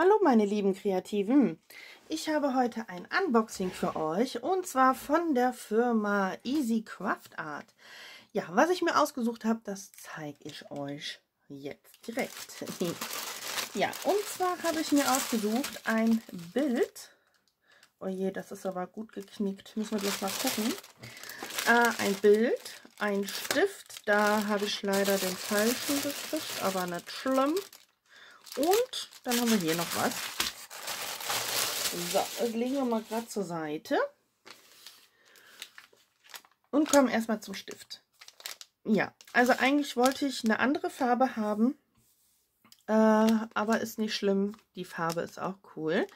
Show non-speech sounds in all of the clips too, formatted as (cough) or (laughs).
Hallo meine lieben Kreativen, ich habe heute ein Unboxing für euch und zwar von der Firma Easy Craft Art. Ja, was ich mir ausgesucht habe, das zeige ich euch jetzt direkt. (laughs) ja, und zwar habe ich mir ausgesucht ein Bild. Oh je, das ist aber gut geknickt, müssen wir gleich mal gucken. Äh, ein Bild, ein Stift, da habe ich leider den falschen Stift, aber nicht schlimm. Und dann haben wir hier noch was. So, das legen wir mal gerade zur Seite. Und kommen erstmal zum Stift. Ja, also eigentlich wollte ich eine andere Farbe haben. Äh, aber ist nicht schlimm. Die Farbe ist auch cool.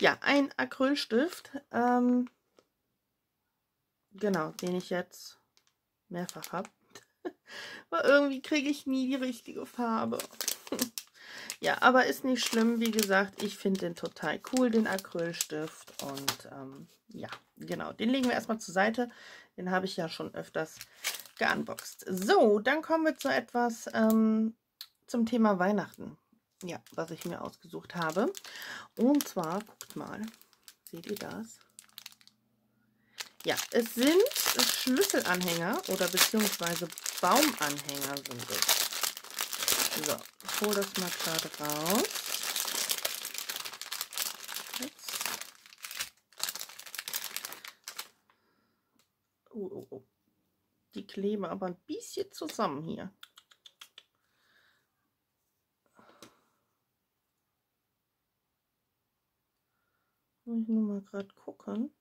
Ja, ein Acrylstift. Ähm, genau, den ich jetzt mehrfach habe. (laughs) Aber irgendwie kriege ich nie die richtige Farbe. (laughs) Ja, aber ist nicht schlimm. Wie gesagt, ich finde den total cool, den Acrylstift. Und ähm, ja, genau, den legen wir erstmal zur Seite. Den habe ich ja schon öfters geunboxed. So, dann kommen wir zu etwas ähm, zum Thema Weihnachten. Ja, was ich mir ausgesucht habe. Und zwar, guckt mal, seht ihr das? Ja, es sind Schlüsselanhänger oder beziehungsweise Baumanhänger sind es. So, ich hole das mal gerade raus. Oh, oh, oh. Die kleben aber ein bisschen zusammen hier. Muss ich nur mal gerade gucken.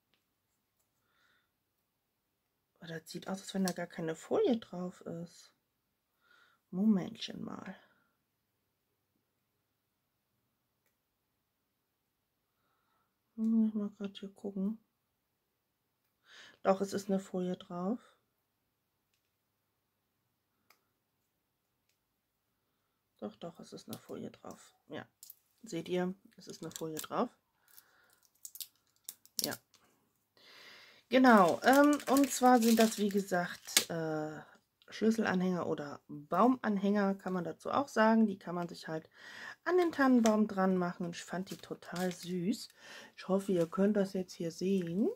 Oh, das sieht aus, als wenn da gar keine Folie drauf ist. Momentchen mal. Ich mal gerade hier gucken. Doch, es ist eine Folie drauf. Doch, doch, es ist eine Folie drauf. Ja, seht ihr, es ist eine Folie drauf. Ja. Genau, ähm, und zwar sind das, wie gesagt, äh, Schlüsselanhänger oder Baumanhänger, kann man dazu auch sagen. Die kann man sich halt an den Tannenbaum dran machen. Ich fand die total süß. Ich hoffe, ihr könnt das jetzt hier sehen.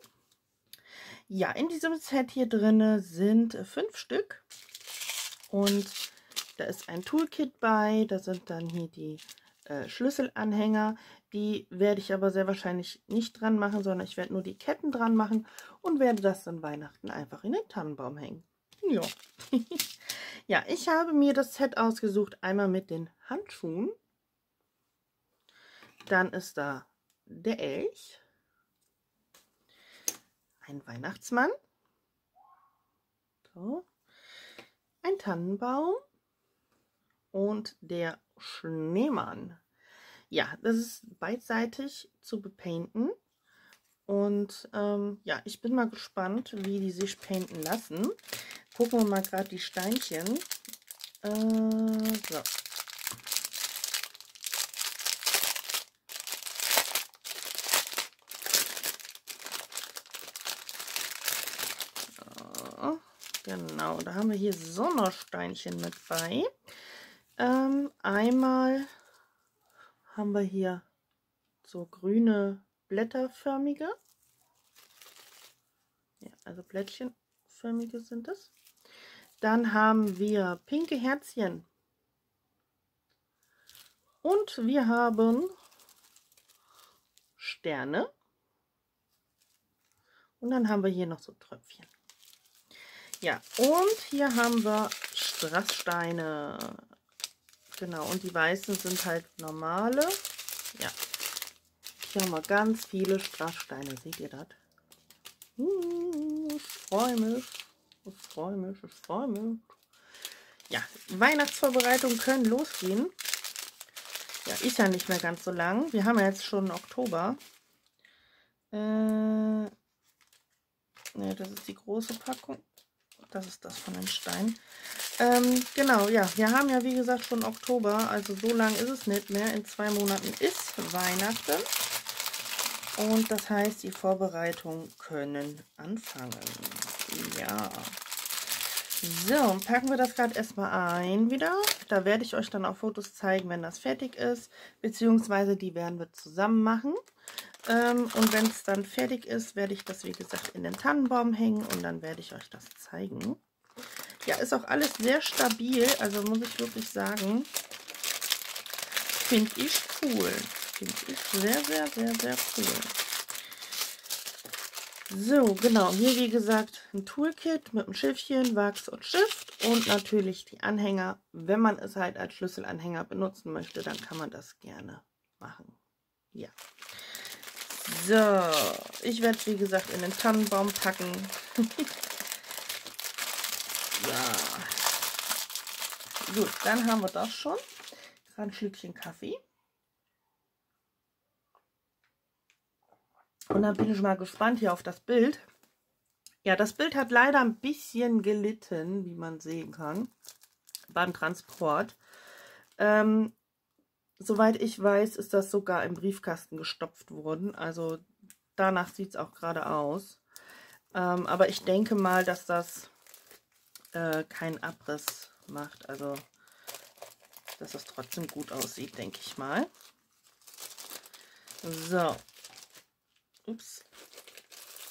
Ja, in diesem Set hier drin sind fünf Stück. Und da ist ein Toolkit bei. Da sind dann hier die äh, Schlüsselanhänger. Die werde ich aber sehr wahrscheinlich nicht dran machen, sondern ich werde nur die Ketten dran machen und werde das dann Weihnachten einfach in den Tannenbaum hängen. Ja. (laughs) ja, ich habe mir das Set ausgesucht. Einmal mit den Handschuhen. Dann ist da der Elch. Ein Weihnachtsmann. So. Ein Tannenbaum. Und der Schneemann. Ja, das ist beidseitig zu bepainten. Und ähm, ja, ich bin mal gespannt, wie die sich painten lassen. Gucken wir mal gerade die Steinchen. Äh, so. Genau, da haben wir hier Sondersteinchen mit bei. Ähm, einmal haben wir hier so grüne blätterförmige. Ja, also blättchenförmige sind es. Dann haben wir pinke Herzchen. Und wir haben Sterne. Und dann haben wir hier noch so Tröpfchen. Ja, und hier haben wir Strasssteine. Genau, und die weißen sind halt normale. Ja, hier haben wir ganz viele Strasssteine. Seht ihr das? Hm, ich freue mich. Ich freue mich, ich freue mich. Ja, Weihnachtsvorbereitungen können losgehen. Ja, ist ja nicht mehr ganz so lang. Wir haben ja jetzt schon Oktober. Äh, ne, das ist die große Packung. Das ist das von den Steinen. Ähm, genau, ja, wir haben ja wie gesagt schon Oktober, also so lang ist es nicht mehr. In zwei Monaten ist Weihnachten. Und das heißt, die Vorbereitungen können anfangen. Ja. So, packen wir das gerade erstmal ein wieder. Da werde ich euch dann auch Fotos zeigen, wenn das fertig ist. Beziehungsweise die werden wir zusammen machen. Ähm, und wenn es dann fertig ist, werde ich das, wie gesagt, in den Tannenbaum hängen. Und dann werde ich euch das zeigen. Ja, ist auch alles sehr stabil. Also muss ich wirklich sagen, finde ich cool. Finde ich sehr, sehr, sehr, sehr cool. So, genau, hier wie gesagt ein Toolkit mit einem Schiffchen, Wachs und Stift und natürlich die Anhänger. Wenn man es halt als Schlüsselanhänger benutzen möchte, dann kann man das gerne machen. Ja. So, ich werde es wie gesagt in den Tannenbaum packen. (laughs) so. Gut, dann haben wir das schon. Gerade ein Schlückchen Kaffee. Und dann bin ich mal gespannt hier auf das Bild. Ja, das Bild hat leider ein bisschen gelitten, wie man sehen kann, beim Transport. Ähm, soweit ich weiß, ist das sogar im Briefkasten gestopft worden. Also danach sieht es auch gerade aus. Ähm, aber ich denke mal, dass das äh, keinen Abriss macht. Also, dass es trotzdem gut aussieht, denke ich mal. So, Ups.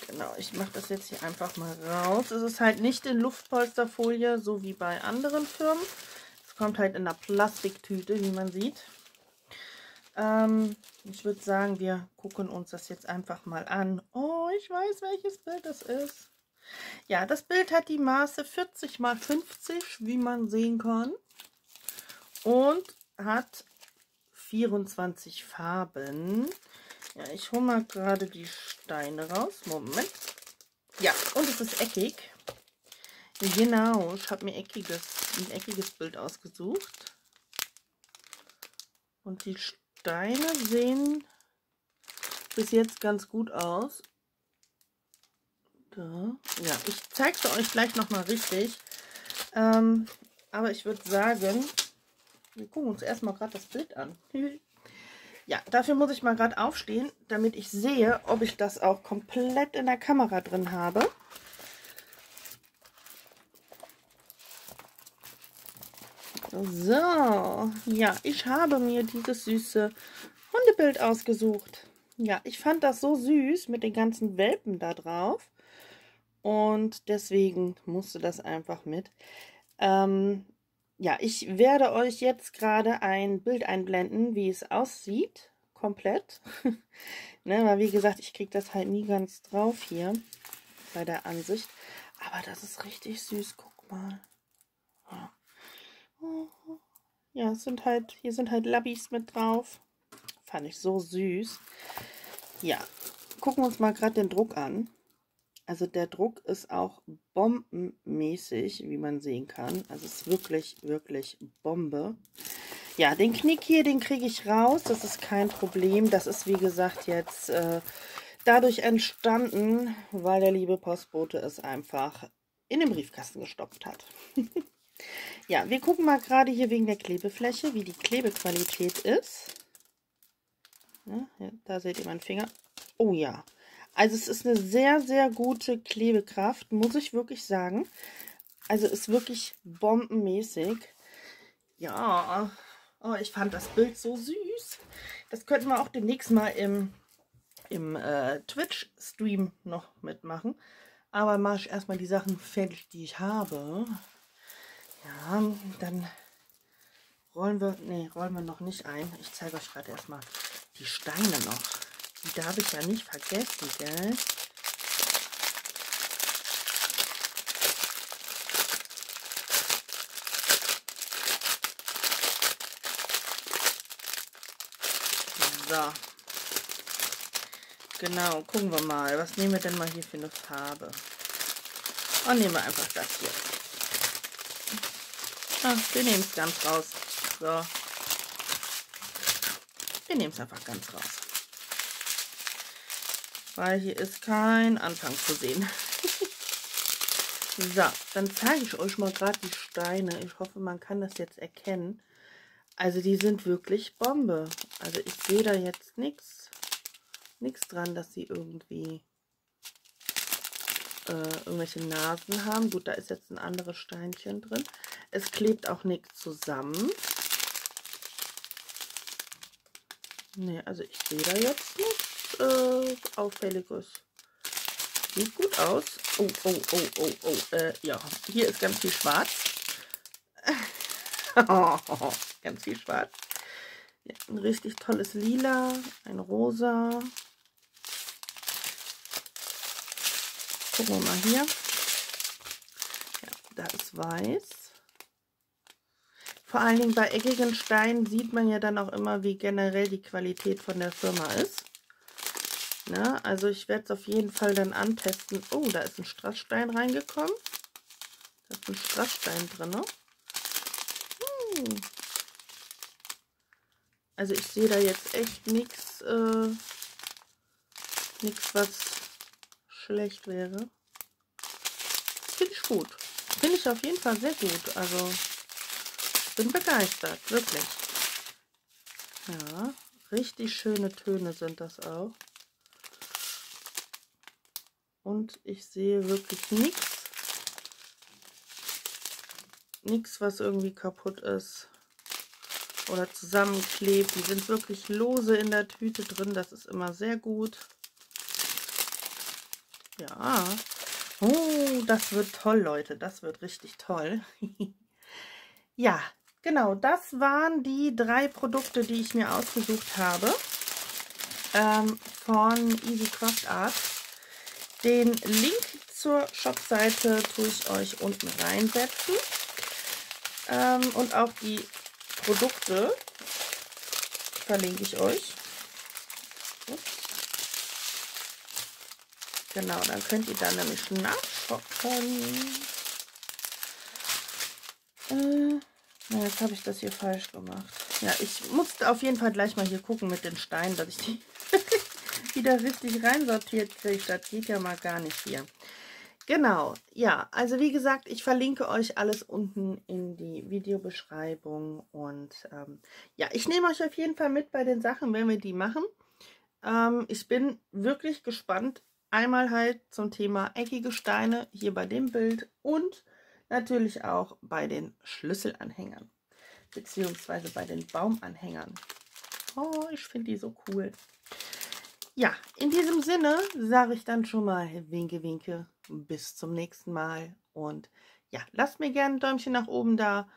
Genau, ich mache das jetzt hier einfach mal raus. Es ist halt nicht in Luftpolsterfolie, so wie bei anderen Firmen. Es kommt halt in einer Plastiktüte, wie man sieht. Ähm, ich würde sagen, wir gucken uns das jetzt einfach mal an. Oh, ich weiß, welches Bild das ist. Ja, das Bild hat die Maße 40 x 50, wie man sehen kann. Und hat 24 Farben. Ja, ich hole mal gerade die Steine raus. Moment. Ja, und es ist eckig. Genau, ich habe mir eckiges, ein eckiges Bild ausgesucht. Und die Steine sehen bis jetzt ganz gut aus. Da. Ja, ich zeige es euch gleich nochmal richtig. Ähm, aber ich würde sagen, wir gucken uns erstmal gerade das Bild an. (laughs) Ja, dafür muss ich mal gerade aufstehen, damit ich sehe, ob ich das auch komplett in der Kamera drin habe. So, ja, ich habe mir dieses süße Hundebild ausgesucht. Ja, ich fand das so süß mit den ganzen Welpen da drauf. Und deswegen musste das einfach mit. Ähm, ja, ich werde euch jetzt gerade ein Bild einblenden, wie es aussieht, komplett. (laughs) ne, weil wie gesagt, ich kriege das halt nie ganz drauf hier bei der Ansicht. Aber das ist richtig süß, guck mal. Ja, es sind halt, hier sind halt Labbys mit drauf. Fand ich so süß. Ja, gucken wir uns mal gerade den Druck an. Also der Druck ist auch bombenmäßig, wie man sehen kann. Also es ist wirklich, wirklich Bombe. Ja, den Knick hier, den kriege ich raus. Das ist kein Problem. Das ist, wie gesagt, jetzt äh, dadurch entstanden, weil der liebe Postbote es einfach in den Briefkasten gestopft hat. (laughs) ja, wir gucken mal gerade hier wegen der Klebefläche, wie die Klebequalität ist. Ja, da seht ihr meinen Finger. Oh ja, also es ist eine sehr, sehr gute Klebekraft, muss ich wirklich sagen. Also ist wirklich bombenmäßig. Ja, oh, ich fand das Bild so süß. Das könnten wir auch demnächst mal im, im äh, Twitch-Stream noch mitmachen. Aber mache ich erstmal die Sachen fertig, die ich habe. Ja, dann rollen wir, nee, rollen wir noch nicht ein. Ich zeige euch gerade erstmal die Steine noch. Die darf ich ja nicht vergessen, gell? So. Genau, gucken wir mal. Was nehmen wir denn mal hier für eine Farbe? Und nehmen wir einfach das hier. Ah, wir nehmen es ganz raus. So. Wir nehmen es einfach ganz raus weil hier ist kein Anfang zu sehen. (laughs) so, dann zeige ich euch mal gerade die Steine. Ich hoffe, man kann das jetzt erkennen. Also die sind wirklich Bombe. Also ich sehe da jetzt nichts nichts dran, dass sie irgendwie äh, irgendwelche Nasen haben. Gut, da ist jetzt ein anderes Steinchen drin. Es klebt auch nichts zusammen. Ne, also ich sehe da jetzt nichts äh, Auffälliges. Sieht gut aus. Oh, oh, oh, oh, oh. Äh, ja, hier ist ganz viel schwarz. (laughs) ganz viel schwarz. Ja, ein richtig tolles Lila, ein Rosa. Gucken wir mal hier. Ja, da ist weiß. Vor allen Dingen bei eckigen Steinen sieht man ja dann auch immer, wie generell die Qualität von der Firma ist. Ne? Also ich werde es auf jeden Fall dann antesten. Oh, da ist ein Strassstein reingekommen. Da ist ein Strassstein drin. Hm. Also ich sehe da jetzt echt nichts, äh, nichts, was schlecht wäre. Finde ich gut. Finde ich auf jeden Fall sehr gut. Also bin begeistert, wirklich. Ja, richtig schöne Töne sind das auch. Und ich sehe wirklich nichts. Nichts, was irgendwie kaputt ist oder zusammenklebt. Die sind wirklich lose in der Tüte drin. Das ist immer sehr gut. Ja. Oh, das wird toll, Leute. Das wird richtig toll. (laughs) ja, genau. Das waren die drei Produkte, die ich mir ausgesucht habe. Ähm, von Easy Craft Art. Den Link zur Shopseite tue ich euch unten reinsetzen. Ähm, und auch die Produkte verlinke ich euch. Ups. Genau, dann könnt ihr da nämlich nachschauen. Äh, jetzt habe ich das hier falsch gemacht. Ja, ich musste auf jeden Fall gleich mal hier gucken mit den Steinen, dass ich die (laughs) wieder richtig reinsortiert kriege. Das geht ja mal gar nicht hier. Genau, ja, also wie gesagt, ich verlinke euch alles unten in die Videobeschreibung und ähm, ja, ich nehme euch auf jeden Fall mit bei den Sachen, wenn wir die machen. Ähm, ich bin wirklich gespannt, einmal halt zum Thema eckige Steine hier bei dem Bild und natürlich auch bei den Schlüsselanhängern, beziehungsweise bei den Baumanhängern. Oh, ich finde die so cool. Ja, in diesem Sinne sage ich dann schon mal Winke, Winke, bis zum nächsten Mal. Und ja, lasst mir gerne ein Däumchen nach oben da.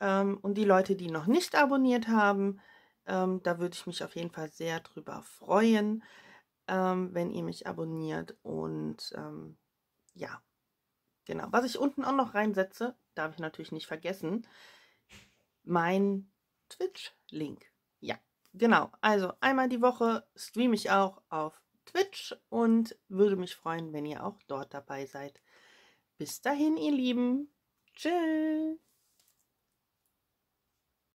Ähm, und die Leute, die noch nicht abonniert haben, ähm, da würde ich mich auf jeden Fall sehr drüber freuen, ähm, wenn ihr mich abonniert. Und ähm, ja, genau. Was ich unten auch noch reinsetze, darf ich natürlich nicht vergessen, mein Twitch-Link. Ja, genau, also einmal die Woche streame ich auch auf Twitch und würde mich freuen, wenn ihr auch dort dabei seid. Bis dahin, ihr Lieben. Tschüss.